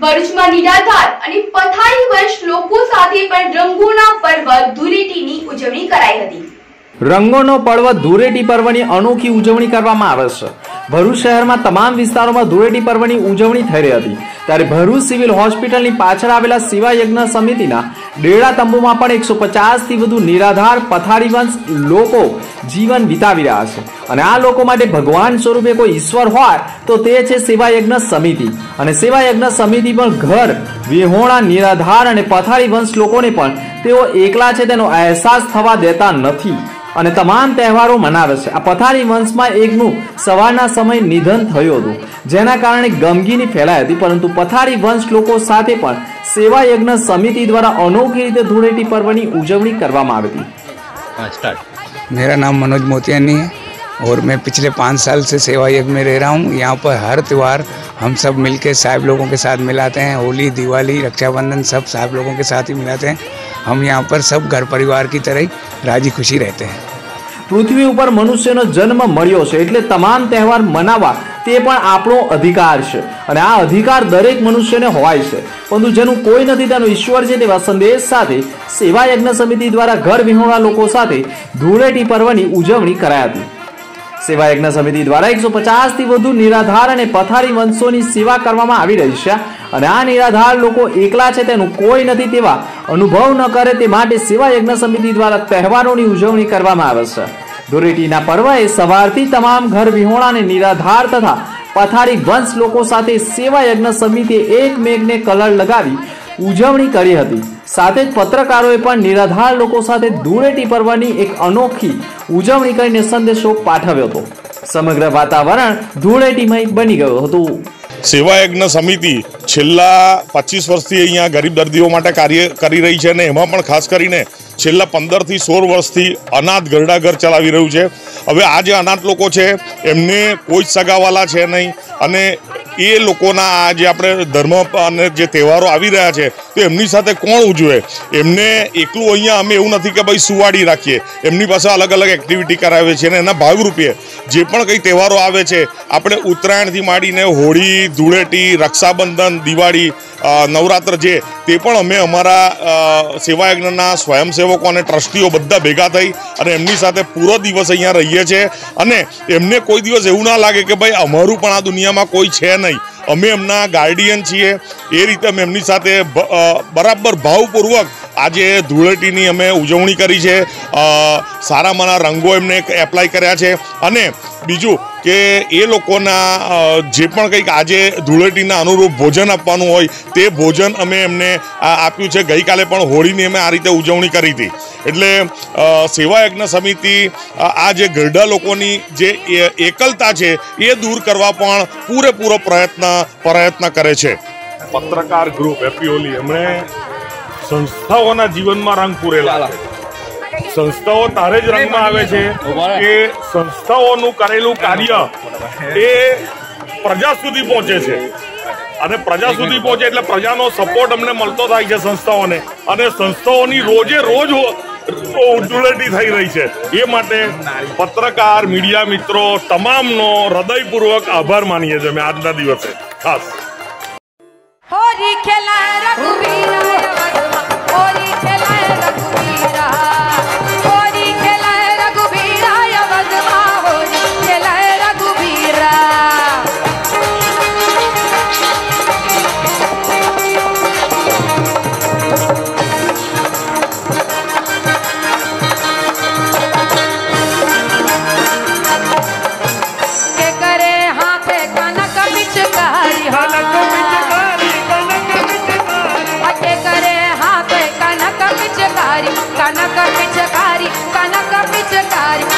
ભરૂચમાં નિરાધાર અને પથારી વર્ષ લોકો સાથે પણ રંગોના પર્વ ધૂળેટીની ઉજવણી કરાઈ હતી. રંગોનો પર્વ ધૂળેટી પર્વની અનોખી ઉજવણી કરવામાં આવે છે. ભરૂચ શહેરમાં તમામ વિસ્તારોમાં ધૂળેટી પર્વની ઉજવણી થઈ રહી હતી. ત્યારે ભરૂચ સિવિલ હોસ્પિટલની પાછળ આવેલા શિવાયજ્ઞ સમિતિના ડેડા તંબુમાં પણ એકસો પચાસથી વધુ નિરાધાર પથારીવંશ લોકો જીવન વિતાવી રહ્યા છે. અને આ લોકો માટે ભગવાન સ્વરૂપે કોઈ ઈશ્વર હોય તો તે છે સેવાયજ્ઞ સમિતિ. અને સેવાયજ્ઞ સમિતિ પણ ઘર, વિહોણા, નિરાધાર અને પથારી વંશ લોકોને પણ તેઓ એકલા છે તેનો અહેસાસ થવા દેતા નથી. અને તમામ તહેવારો મનાવે છે આ પથારી વંશમાં એકનું સવારના સમય નિધન થયું હતું જેના કારણે ગમગીની ફેલાઈ હતી પરંતુ પથારી વંશ લોકો સાથે પણ સેવા યજ્ઞ સમિતિ દ્વારા અનોખી રીતે ધૂળેટી પર્વની ઉજવણી કરવામાં આવી હતી हाँ स्टार्ट मेरा नाम मनोज मोतियानी है और मैं पिछले पाँच साल से सेवा यज्ञ में रह रहा हूँ यहाँ पर हर त्यौहार हम सब मिलके साहब लोगों के साथ मिलाते हैं होली दिवाली रक्षाबंधन सब साहब लोगों के साथ ही मिलाते हैं हम यहाँ पर सब घर परिवार की तरह ही राजी खुशी रहते हैं પૃથ્વી ઉપર મનુષ્યનો જન્મ મળ્યો છે એટલે તમામ તહેવાર મનાવવા તે પણ આપણો અધિકાર છે. અને આ અધિકાર દરેક મનુષ્યને હોય છે. પરંતુ જેનું કોઈ નથી તેનો ઈશ્વર છે તેવા સંદેશ સાથે સેવા યજ્ઞ સમિતિ દ્વારા ઘર વિહોણા લોકો સાથે ધૂળેટી પર્વની ઉજવણી કરાઈ હતી. સેવા યજ્ઞ સમિતિ દ્વારા એકસો પચાસથી વધુ નિરાધાર અને પથારી વંશોની સેવા કરવામાં આવી રહી છે. અને આ નિરાધાર લોકો એકલા છે તેનું કોઈ નથી તેવા. અનુભવ ન કરે તે માટે સેવા યજ્ઞ સમિતિ દ્વારા તહેવારોની ઉજવણી કરવામાં આવે છે. ધૂળેટીના પર્વએ સવારથી તમામ ઘર વિહોણાને નિરાધાર તથા પથારી વંશ લોકો સાથે સેવા યજ્ઞ સમિતિએ એકમેકને કલર લગાવી ઉજવણી કરી હતી. સાથે જ પત્રકારોએ પણ નિરાધાર લોકો સાથે ધૂળેટી પર્વની એક અનોખી ઉજવણી કરીને સંદેશો પાઠવ્યો હતો. સમગ્ર વાતાવરણ ધૂળેટીમય બની ગયું હતું. સેવા યજ્ઞ સમિતિ છેલ્લા પચીસ વર્ષથી અહીંયા ગરીબ દર્દીઓ માટે કાર્ય કરી રહી છે અને એમાં પણ ખાસ કરીને છેલ્લા પંદરથી સોળ વર્ષથી અનાથ ઘરડા ઘર ચલાવી રહ્યું છે. હવે આ જે અનાથ લોકો છે, એમને કોઈ જ સગાવાલા છે નહીં અને એ લોકોના આ જે આપણે ધર્મ અને જે તહેવારો આવી રહ્યા છે તો એમની સાથે કોણ ઉજવે? એમને એકલું અહીંયા અમે એવું નથી કે ભાઈ સુવાડી રાખીએ. એમની પાસે અલગ અલગ એક્ટિવિટી કરાવે છે અને એના ભાગરૂપે જે પણ કંઈ તહેવારો આવે છે, આપણે ઉત્તરાયણથી માંડીને હોળી, ધૂળેટી, રક્ષાબંધન, દિવાળી નવરાત્ર જે, તે પણ અમે અમારા સેવાયજ્ઞના સ્વયંસેવકો અને ટ્રસ્ટીઓ બધા ભેગા થઈ અને એમની સાથે પૂરો દિવસ અહીંયા રહીએ છીએ અને એમને કોઈ દિવસ એવું ના લાગે કે ભાઈ અમારું પણ આ દુનિયામાં કોઈ છે નહીં. અમે એમના ગાર્ડિયન છીએ. એ રીતે અમે એમની સાથે બરાબર ભાવપૂર્વક આજે ધૂળેટીની અમે ઉજવણી કરી છે. સારામાંના રંગો એમને એપ્લાય કર્યા છે. અને બીજું કે એ લોકોના જે પણ કંઈક આજે ધૂળેટીના અનુરૂપ ભોજન આપવાનું હોય, તે ભોજન અમે એમને આપ્યું છે. ગઈકાલે પણ હોળીની અમે આ રીતે ઉજવણી કરી હતી. એટલે સેવાયજ્ઞ સેવા યજ્ઞ સમિતિ આ જે ગરડા લોકોની જે એકલતા છે, એ દૂર કરવા પણ પૂરેપૂરો પ્રયત્ન પ્રયત્ન કરે છે. પત્રકાર ગ્રુપ હેપી ઓલી એમણે સંસ્થાઓના જીવનમાં રંગ પૂરેલા સંસ્થાઓ તારે જ રંગમાં આવે છે કે સંસ્થાઓનું કરેલું કાર્ય એ પ્રજા સુધી પહોંચે છે. અને પ્રજા સુધી પહોંચે એટલે પ્રજાનો સપોર્ટ અમને મળતો થાય છે સંસ્થાઓને. અને સંસ્થાઓની રોજે રોજ ઉજ્જુલટી થઈ રહી છે. એ માટે પત્રકાર મીડિયા મિત્રો તમામનો હૃદયપૂર્વક આભાર માનીએ છીએ અમે આજના દિવસે. ખાસ. હોરી ખેલા રઘુવીરા Glory पिचकारी कनक पिचकारी